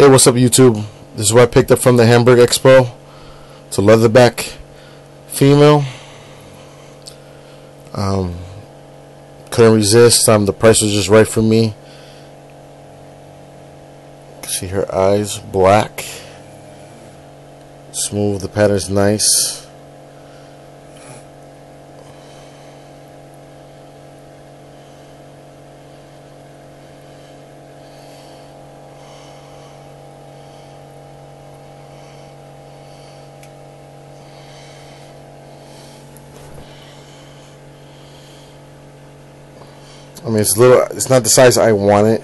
Hey, what's up, YouTube? This is what I picked up from the Hamburg Expo. It's a leatherback female. Um, couldn't resist. Um, the price was just right for me. See her eyes, black, smooth. The pattern's nice. I mean, it's a little. It's not the size I want it,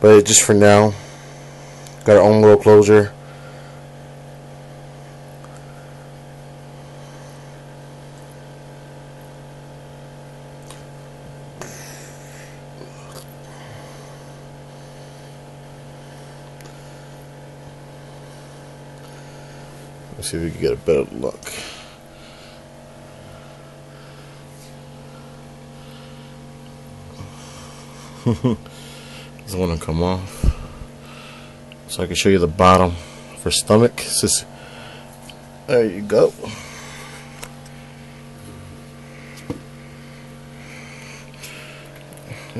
but just for now. Got our own little closure. Let's see if we can get a better look. Doesn't want to come off. So I can show you the bottom for stomach. Just, there you go.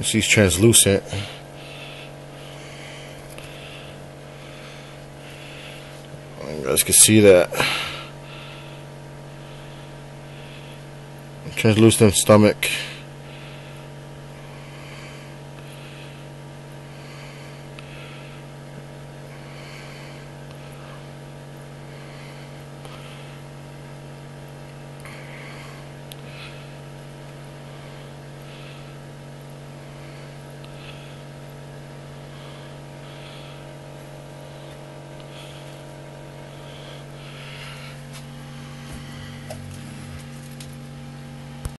she's translucent. You guys can see that. Translucent stomach.